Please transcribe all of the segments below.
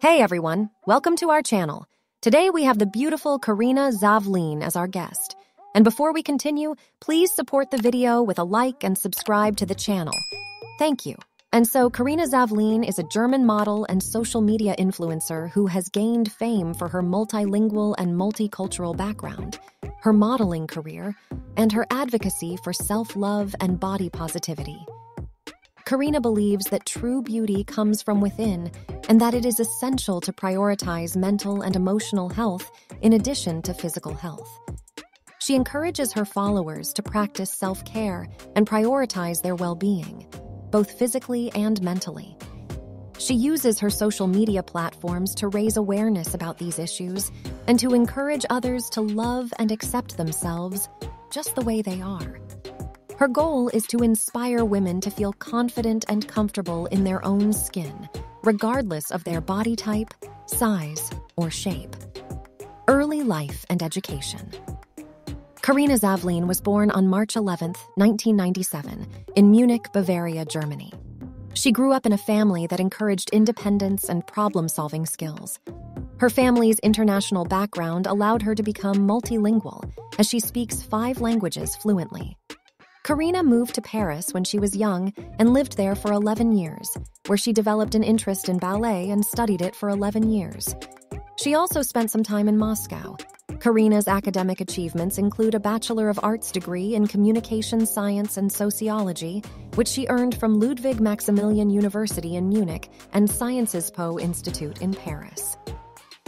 Hey everyone, welcome to our channel. Today we have the beautiful Carina Zavline as our guest. And before we continue, please support the video with a like and subscribe to the channel. Thank you. And so, Carina Zavline is a German model and social media influencer who has gained fame for her multilingual and multicultural background, her modeling career, and her advocacy for self love and body positivity. Carina believes that true beauty comes from within and that it is essential to prioritize mental and emotional health in addition to physical health. She encourages her followers to practice self care and prioritize their well being, both physically and mentally. She uses her social media platforms to raise awareness about these issues and to encourage others to love and accept themselves just the way they are. Her goal is to inspire women to feel confident and comfortable in their own skin, regardless of their body type, size, or shape. Early life and education. Carina Zavline was born on March 11, 1997, in Munich, Bavaria, Germany. She grew up in a family that encouraged independence and problem solving skills. Her family's international background allowed her to become multilingual, as she speaks five languages fluently. Carina moved to Paris when she was young and lived there for 11 years, where she developed an interest in ballet and studied it for 11 years. She also spent some time in Moscow. Carina's academic achievements include a Bachelor of Arts degree in Communication Science and Sociology, which she earned from Ludwig Maximilian University in Munich and Sciences Po Institute in Paris.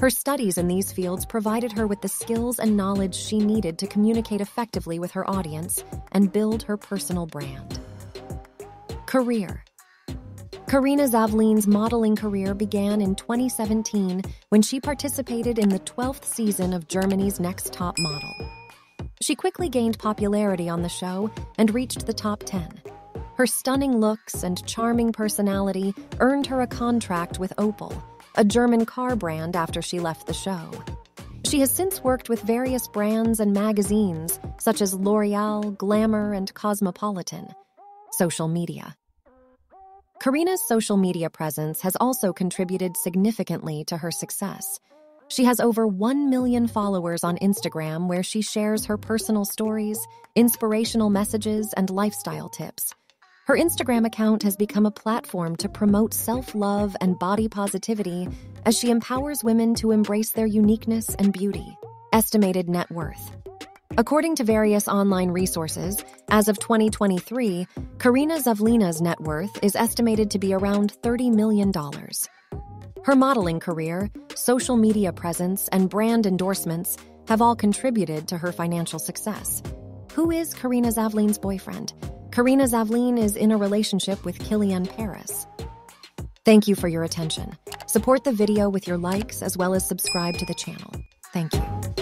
Her studies in these fields provided her with the skills and knowledge she needed to communicate effectively with her audience and build her personal brand. Career Carina Zavline's modeling career began in 2017 when she participated in the 12th season of Germany's Next Top Model. She quickly gained popularity on the show and reached the top 10. Her stunning looks and charming personality earned her a contract with Opel a German car brand after she left the show. She has since worked with various brands and magazines such as L'Oreal, Glamour, and Cosmopolitan. Social media. Carina's social media presence has also contributed significantly to her success. She has over 1 million followers on Instagram where she shares her personal stories, inspirational messages, and lifestyle tips. Her Instagram account has become a platform to promote self love and body positivity as she empowers women to embrace their uniqueness and beauty. Estimated net worth. According to various online resources, as of 2023, Carina Zavlina's net worth is estimated to be around $30 million. Her modeling career, social media presence, and brand endorsements have all contributed to her financial success. Who is Carina Zavline's boyfriend? Carina Zavline is in a relationship with Kilian Paris. Thank you for your attention. Support the video with your likes as well as subscribe to the channel. Thank you.